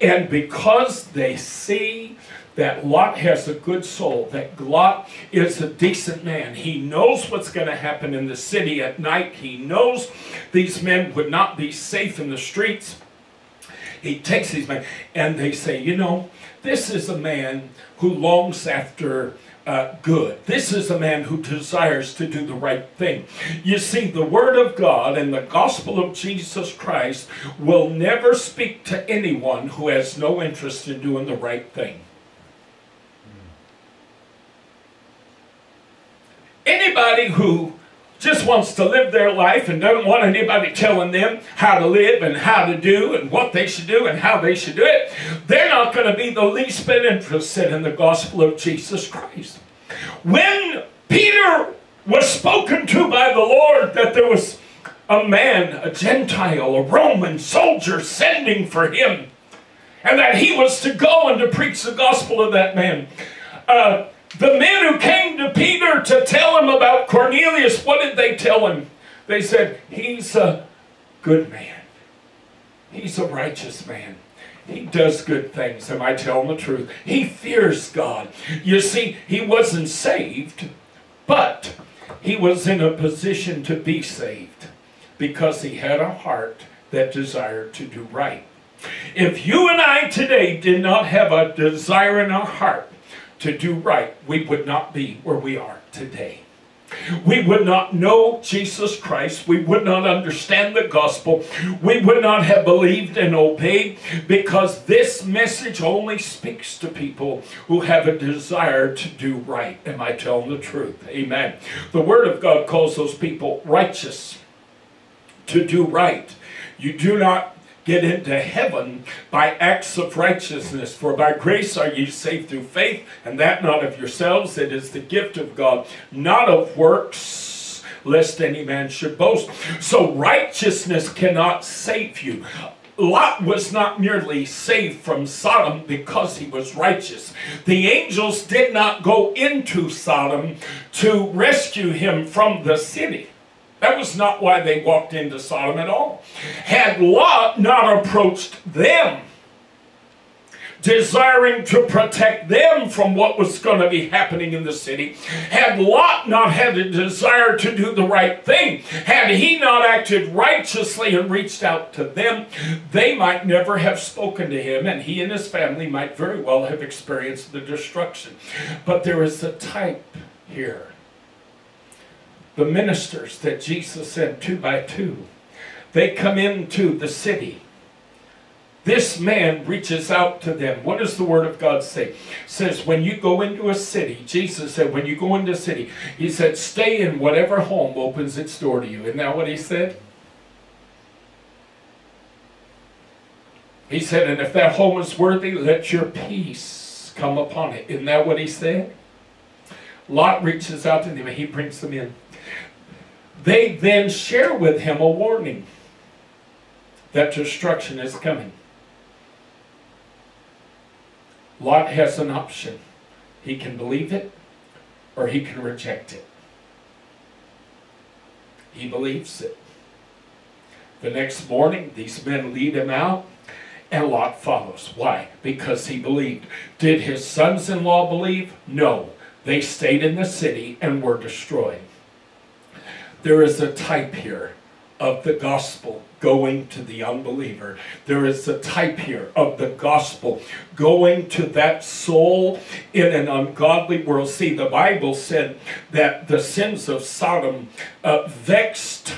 Speaker 1: And because they see that Lot has a good soul, that Lot is a decent man. He knows what's going to happen in the city at night. He knows these men would not be safe in the streets. He takes these men, and they say, you know, this is a man who longs after uh, good. This is a man who desires to do the right thing. You see, the Word of God and the gospel of Jesus Christ will never speak to anyone who has no interest in doing the right thing. Anybody who just wants to live their life and doesn't want anybody telling them how to live and how to do and what they should do and how they should do it, they're not going to be the least bit interested in the gospel of Jesus Christ. When Peter was spoken to by the Lord that there was a man, a Gentile, a Roman soldier sending for him, and that he was to go and to preach the gospel of that man. Uh, the men who came to Peter to tell him about Cornelius, what did they tell him? They said, he's a good man. He's a righteous man. He does good things. Am I telling the truth? He fears God. You see, he wasn't saved, but he was in a position to be saved because he had a heart that desired to do right. If you and I today did not have a desire in our heart to do right, we would not be where we are today. We would not know Jesus Christ. We would not understand the gospel. We would not have believed and obeyed because this message only speaks to people who have a desire to do right. Am I telling the truth? Amen. The Word of God calls those people righteous to do right. You do not get into heaven by acts of righteousness. For by grace are ye saved through faith, and that not of yourselves. It is the gift of God, not of works, lest any man should boast. So righteousness cannot save you. Lot was not merely saved from Sodom because he was righteous. The angels did not go into Sodom to rescue him from the city. That was not why they walked into Sodom at all. Had Lot not approached them, desiring to protect them from what was going to be happening in the city, had Lot not had a desire to do the right thing, had he not acted righteously and reached out to them, they might never have spoken to him, and he and his family might very well have experienced the destruction. But there is a type here the ministers that Jesus sent two by two. They come into the city. This man reaches out to them. What does the Word of God say? It says, when you go into a city, Jesus said, when you go into a city, he said, stay in whatever home opens its door to you. Isn't that what he said? He said, and if that home is worthy, let your peace come upon it. Isn't that what he said? Lot reaches out to them and he brings them in. They then share with him a warning that destruction is coming. Lot has an option. He can believe it or he can reject it. He believes it. The next morning, these men lead him out, and Lot follows. Why? Because he believed. Did his sons in law believe? No. They stayed in the city and were destroyed. There is a type here of the gospel going to the unbeliever. There is a type here of the gospel going to that soul in an ungodly world. See, the Bible said that the sins of Sodom uh, vexed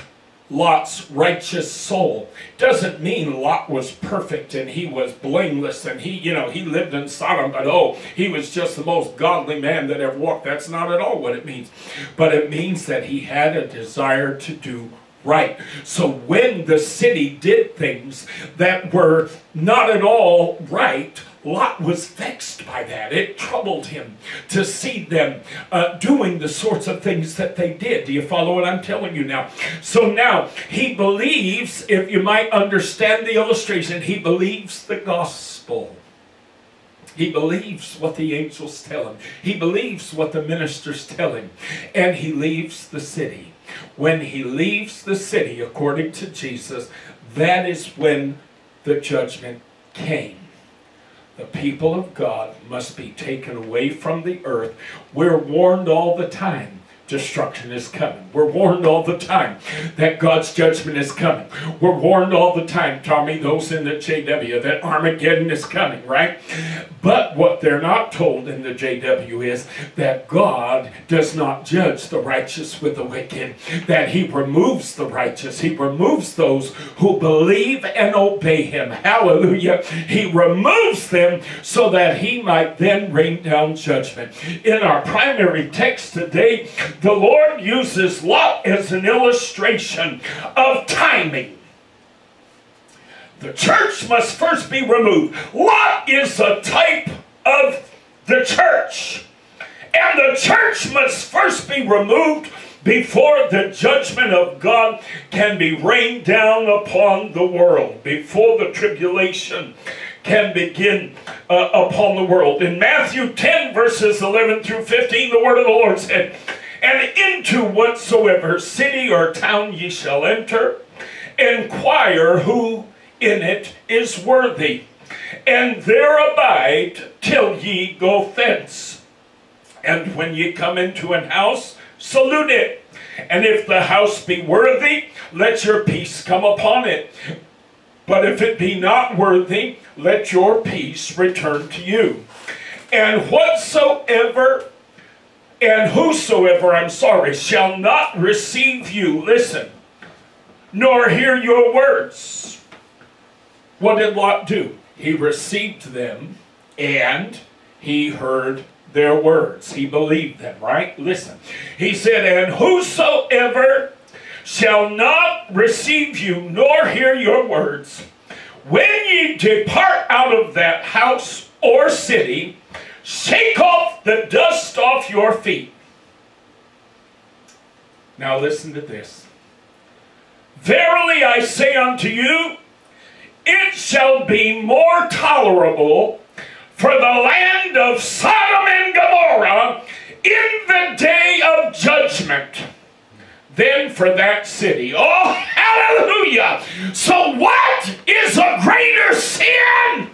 Speaker 1: Lot's righteous soul. Doesn't mean Lot was perfect and he was blameless and he, you know, he lived in Sodom, but oh, he was just the most godly man that ever walked. That's not at all what it means. But it means that he had a desire to do right. So when the city did things that were not at all right, Lot was vexed by that. It troubled him to see them uh, doing the sorts of things that they did. Do you follow what I'm telling you now? So now he believes, if you might understand the illustration, he believes the gospel. He believes what the angels tell him. He believes what the ministers tell him. And he leaves the city. When he leaves the city, according to Jesus, that is when the judgment came. The people of God must be taken away from the earth. We're warned all the time destruction is coming. We're warned all the time that God's judgment is coming. We're warned all the time, Tommy, those in the JW, that Armageddon is coming, right? But what they're not told in the JW is that God does not judge the righteous with the wicked, that He removes the righteous. He removes those who believe and obey Him. Hallelujah. He removes them so that He might then rain down judgment. In our primary text today, the Lord uses Lot as an illustration of timing. The church must first be removed. Lot is a type of the church. And the church must first be removed before the judgment of God can be rained down upon the world, before the tribulation can begin uh, upon the world. In Matthew 10, verses 11 through 15, the word of the Lord said, and into whatsoever city or town ye shall enter, inquire who in it is worthy, and there abide till ye go thence. And when ye come into an house, salute it. And if the house be worthy, let your peace come upon it. But if it be not worthy, let your peace return to you. And whatsoever and whosoever, I'm sorry, shall not receive you, listen, nor hear your words. What did Lot do? He received them and he heard their words. He believed them, right? Listen. He said, And whosoever shall not receive you nor hear your words, when ye depart out of that house or city, Shake off the dust off your feet. Now listen to this. Verily I say unto you, it shall be more tolerable for the land of Sodom and Gomorrah in the day of judgment than for that city. Oh, hallelujah! So what is a greater sin?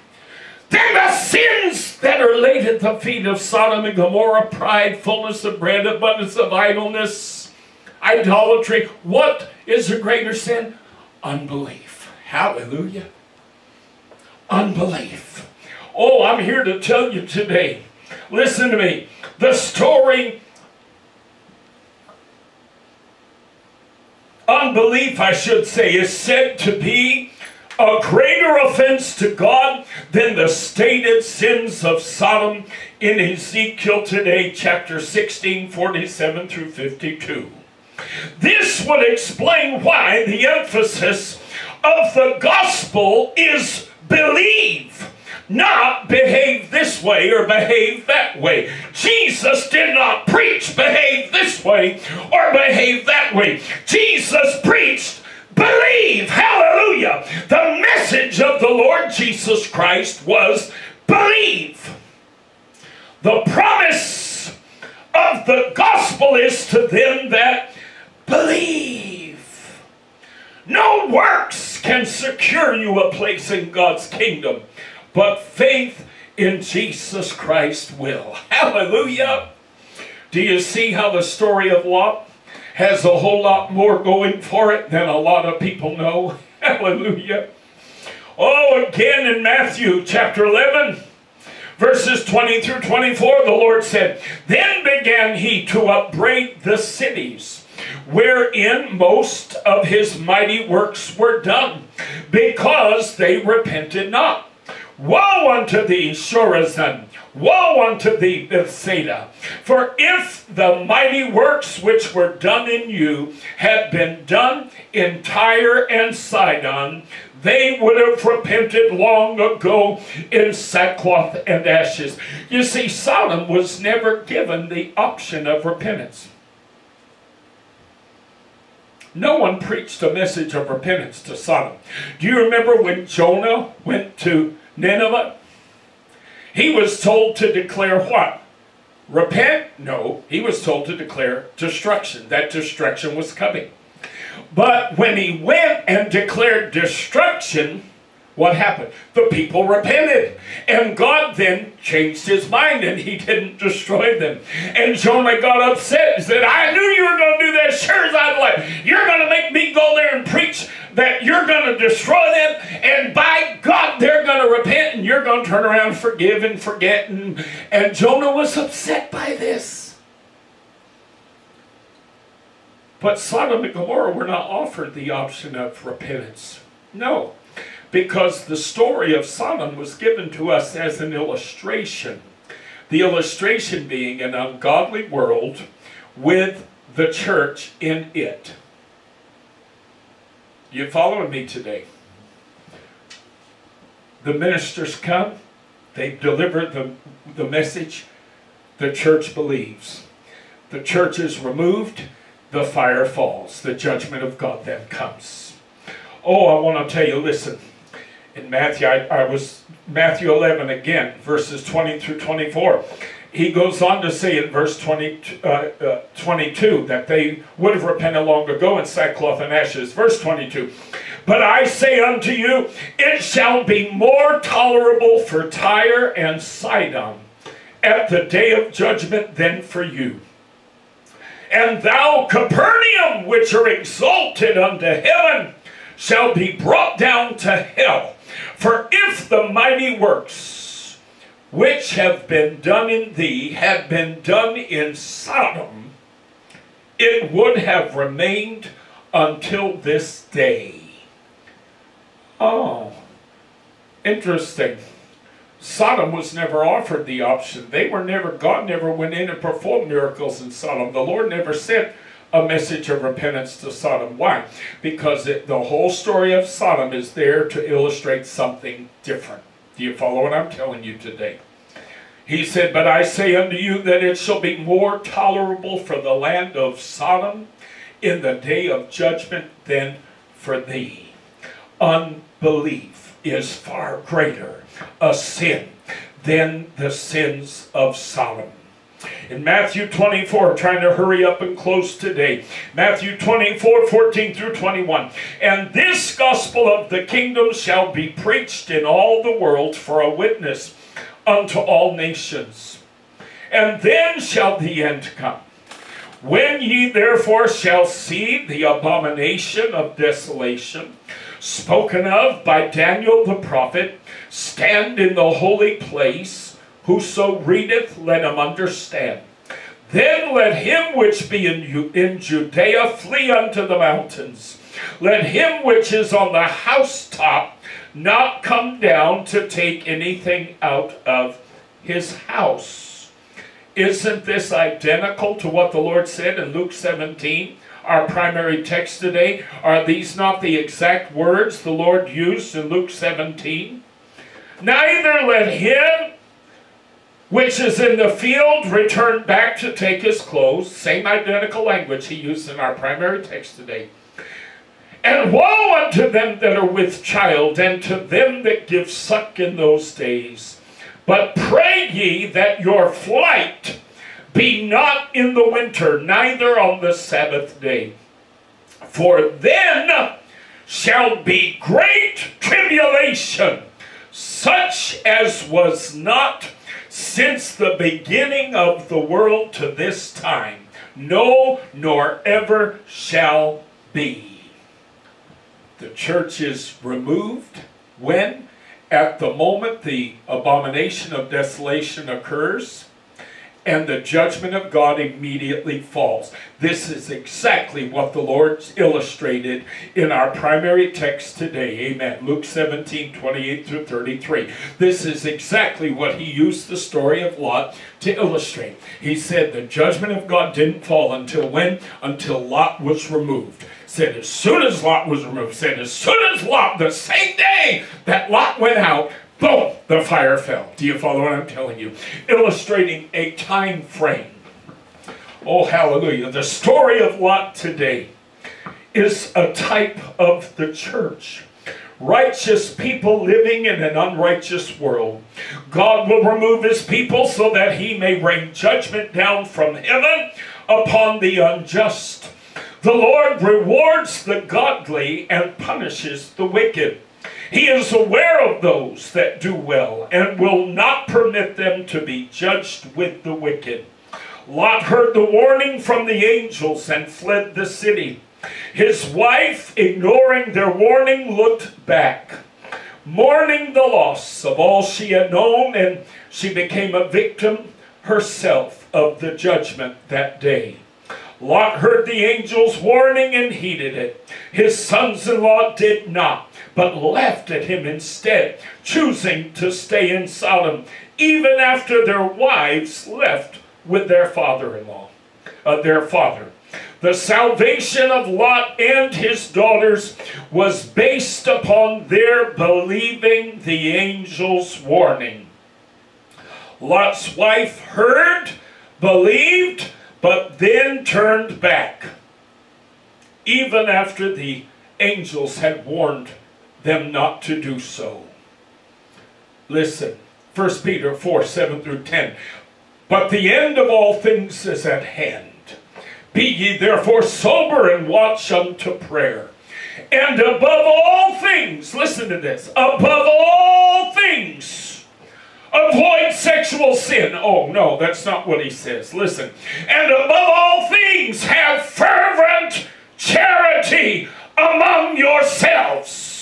Speaker 1: Then the sins that are laid at the feet of Sodom and Gomorrah pride, fullness of bread, abundance of idleness, idolatry. What is a greater sin? Unbelief. Hallelujah. Unbelief. Oh, I'm here to tell you today. Listen to me. The story, unbelief, I should say, is said to be a greater offense to God than the stated sins of Sodom in Ezekiel today, chapter 16, 47 through 52. This would explain why the emphasis of the gospel is believe, not behave this way or behave that way. Jesus did not preach behave this way or behave that way. Jesus preached Believe. Hallelujah. The message of the Lord Jesus Christ was believe. The promise of the gospel is to them that believe. No works can secure you a place in God's kingdom, but faith in Jesus Christ will. Hallelujah. Do you see how the story of Lot has a whole lot more going for it than a lot of people know. Hallelujah. Oh, again in Matthew chapter 11, verses 20 through 24, the Lord said, Then began he to upbraid the cities wherein most of his mighty works were done, because they repented not. Woe unto thee, Chorazin! Woe unto thee, Bethsaida! For if the mighty works which were done in you had been done in Tyre and Sidon, they would have repented long ago in sackcloth and ashes. You see, Sodom was never given the option of repentance. No one preached a message of repentance to Sodom. Do you remember when Jonah went to Nineveh? He was told to declare what? Repent? No, he was told to declare destruction. That destruction was coming. But when he went and declared destruction, what happened? The people repented. And God then changed his mind and he didn't destroy them. And Jonah got upset and said, I knew you were going to do that. Sure as I'd like. You're going to make me go there and preach that you're going to destroy them. And by God, they're going to repent and you're going to turn around, forgive and forget. And, and Jonah was upset by this. But Sodom and Gomorrah were not offered the option of repentance. No because the story of Sodom was given to us as an illustration. The illustration being an ungodly world with the church in it. You following me today? The ministers come, they deliver the, the message, the church believes. The church is removed, the fire falls, the judgment of God then comes. Oh, I want to tell you, listen in Matthew, I, I was Matthew 11 again, verses 20 through 24 he goes on to say in verse 20, uh, uh, 22 that they would have repented long ago in sackcloth and ashes. Verse 22 But I say unto you, it shall be more tolerable for Tyre and Sidon at the day of judgment than for you. And thou, Capernaum, which are exalted unto heaven, shall be brought down to hell. For if the mighty works which have been done in thee had been done in Sodom, it would have remained until this day. Oh, interesting. Sodom was never offered the option. They were never, God never went in and performed miracles in Sodom. The Lord never sent a message of repentance to Sodom. Why? Because it, the whole story of Sodom is there to illustrate something different. Do you follow what I'm telling you today? He said, But I say unto you that it shall be more tolerable for the land of Sodom in the day of judgment than for thee. Unbelief is far greater a sin than the sins of Sodom. In Matthew 24, trying to hurry up and close today. Matthew 24, 14 through 21. And this gospel of the kingdom shall be preached in all the world for a witness unto all nations. And then shall the end come. When ye therefore shall see the abomination of desolation, spoken of by Daniel the prophet, stand in the holy place, Whoso readeth, let him understand. Then let him which be in, in Judea flee unto the mountains. Let him which is on the housetop not come down to take anything out of his house. Isn't this identical to what the Lord said in Luke 17? Our primary text today. Are these not the exact words the Lord used in Luke 17? Neither let him which is in the field returned back to take his clothes. Same identical language he used in our primary text today. And woe unto them that are with child, and to them that give suck in those days. But pray ye that your flight be not in the winter, neither on the Sabbath day. For then shall be great tribulation, such as was not since the beginning of the world to this time, no, nor ever shall be. The church is removed when? At the moment the abomination of desolation occurs, and the judgment of God immediately falls. This is exactly what the Lord illustrated in our primary text today. Amen. Luke 17, 28 through 33. This is exactly what he used the story of Lot to illustrate. He said the judgment of God didn't fall until when? Until Lot was removed said as soon as Lot was removed, said as soon as Lot, the same day that Lot went out, boom, the fire fell. Do you follow what I'm telling you? Illustrating a time frame. Oh, hallelujah. The story of Lot today is a type of the church. Righteous people living in an unrighteous world. God will remove his people so that he may rain judgment down from heaven upon the unjust. The Lord rewards the godly and punishes the wicked. He is aware of those that do well and will not permit them to be judged with the wicked. Lot heard the warning from the angels and fled the city. His wife, ignoring their warning, looked back, mourning the loss of all she had known, and she became a victim herself of the judgment that day. Lot heard the angel's warning and heeded it. His sons-in-law did not but laughed at him instead, choosing to stay in Sodom, even after their wives left with their father-in-law, uh, their father. The salvation of Lot and his daughters was based upon their believing the angel's warning. Lot's wife heard, believed, but then turned back, even after the angels had warned them not to do so. Listen, 1 Peter 4, 7 through 10. But the end of all things is at hand. Be ye therefore sober and watch unto prayer. And above all things, listen to this, above all things, avoid sexual sin. Oh, no, that's not what he says. Listen. And above all things, have fervent charity among yourselves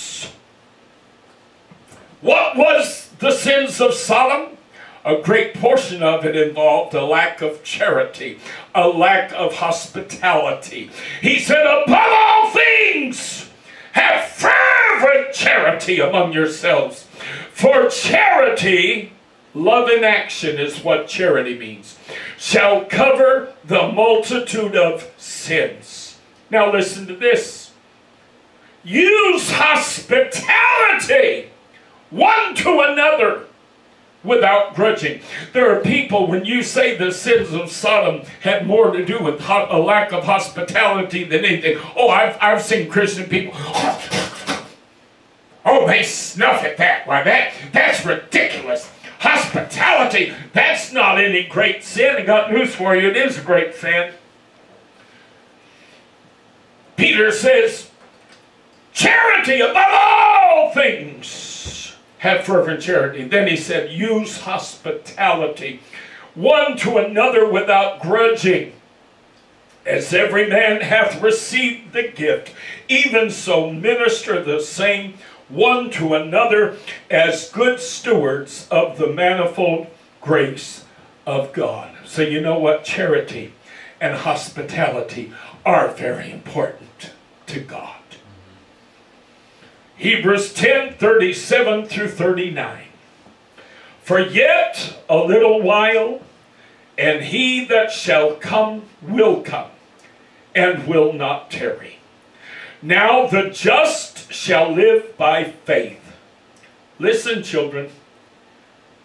Speaker 1: what was the sins of Sodom? A great portion of it involved a lack of charity, a lack of hospitality. He said, above all things, have fervent charity among yourselves. For charity, love in action is what charity means, shall cover the multitude of sins. Now listen to this. Use hospitality one to another without grudging. There are people, when you say the sins of Sodom had more to do with a lack of hospitality than anything. Oh, I've, I've seen Christian people. Oh, they snuff at that. Why, that, that's ridiculous. Hospitality, that's not any great sin. I got news for you, it is a great sin. Peter says, charity above all things have fervent charity. Then he said, use hospitality one to another without grudging. As every man hath received the gift, even so minister the same one to another as good stewards of the manifold grace of God. So you know what? Charity and hospitality are very important to God. Hebrews 10, 37 through 39. For yet a little while, and he that shall come will come, and will not tarry. Now the just shall live by faith. Listen, children.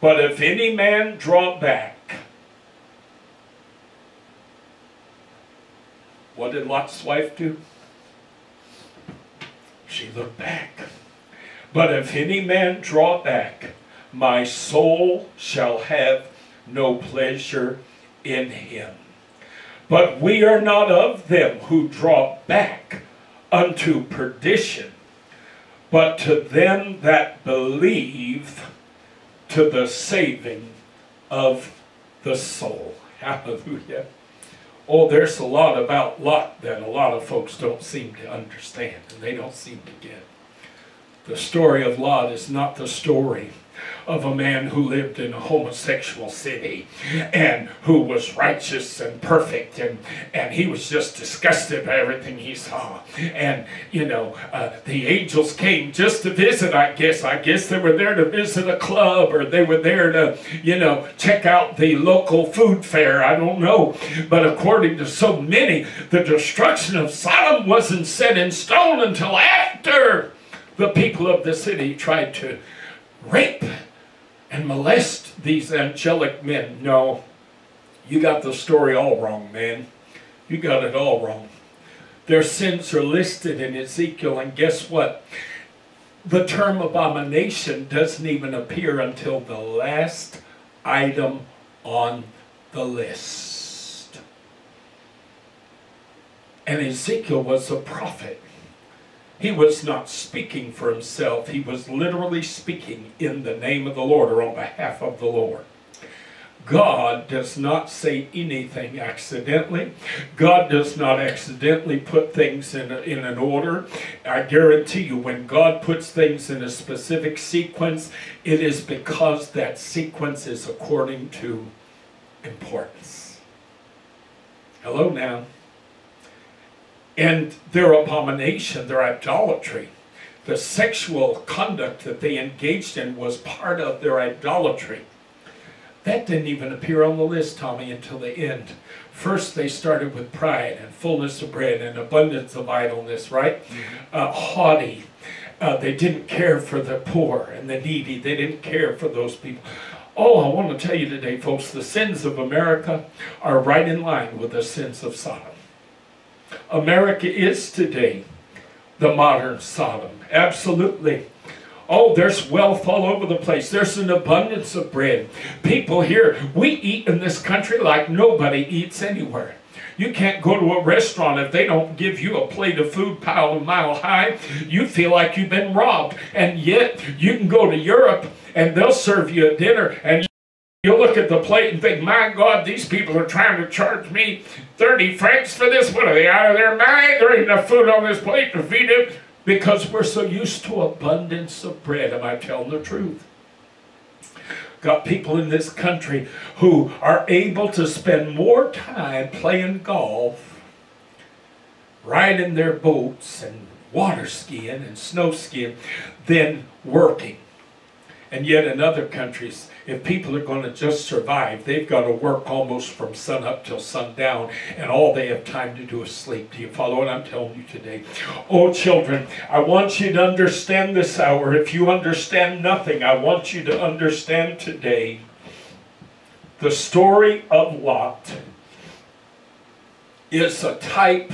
Speaker 1: But if any man draw back, what did Lot's wife do? She looked back. But if any man draw back, my soul shall have no pleasure in him. But we are not of them who draw back unto perdition, but to them that believe to the saving of the soul. Hallelujah. Oh, there's a lot about Lot that a lot of folks don't seem to understand and they don't seem to get. The story of Lot is not the story of a man who lived in a homosexual city and who was righteous and perfect and, and he was just disgusted by everything he saw. And, you know, uh, the angels came just to visit, I guess. I guess they were there to visit a club or they were there to, you know, check out the local food fair. I don't know. But according to so many, the destruction of Sodom wasn't set in stone until after the people of the city tried to rape and molest these angelic men. No, you got the story all wrong, man. You got it all wrong. Their sins are listed in Ezekiel, and guess what? The term abomination doesn't even appear until the last item on the list. And Ezekiel was a prophet. He was not speaking for himself. He was literally speaking in the name of the Lord or on behalf of the Lord. God does not say anything accidentally. God does not accidentally put things in, a, in an order. I guarantee you, when God puts things in a specific sequence, it is because that sequence is according to importance. Hello now. And their abomination, their idolatry, the sexual conduct that they engaged in was part of their idolatry. That didn't even appear on the list, Tommy, until the end. First, they started with pride and fullness of bread and abundance of idleness, right? Mm-hmm. Uh, haughty. Uh, they didn't care for the poor and the needy. They didn't care for those people. Oh, I want to tell you today, folks, the sins of America are right in line with the sins of Sodom. America is today the modern Sodom. Absolutely. Oh, there's wealth all over the place. There's an abundance of bread. People here, we eat in this country like nobody eats anywhere. You can't go to a restaurant if they don't give you a plate of food piled a mile high. You feel like you've been robbed. And yet, you can go to Europe and they'll serve you a dinner and you look at the plate and think, my God, these people are trying to charge me 30 francs for this. What are they out of their mind? There ain't enough food on this plate to feed it because we're so used to abundance of bread. Am I telling the truth? Got people in this country who are able to spend more time playing golf, riding their boats and water skiing and snow skiing than working. And yet in other countries, if people are going to just survive, they've got to work almost from sun up till sundown, and all they have time to do is sleep. Do you follow what I'm telling you today? Oh, children, I want you to understand this hour. If you understand nothing, I want you to understand today the story of Lot is a type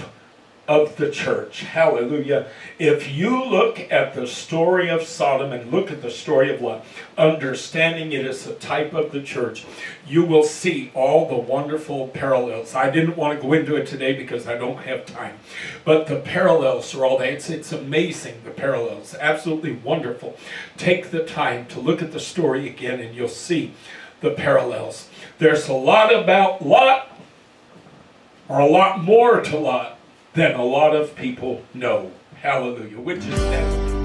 Speaker 1: of the church. Hallelujah. If you look at the story of Sodom and look at the story of Lot, understanding it as a type of the church, you will see all the wonderful parallels. I didn't want to go into it today because I don't have time. But the parallels are all there. It's, it's amazing, the parallels. Absolutely wonderful. Take the time to look at the story again and you'll see the parallels. There's a lot about Lot, or a lot more to Lot than a lot of people know. Hallelujah. Which is.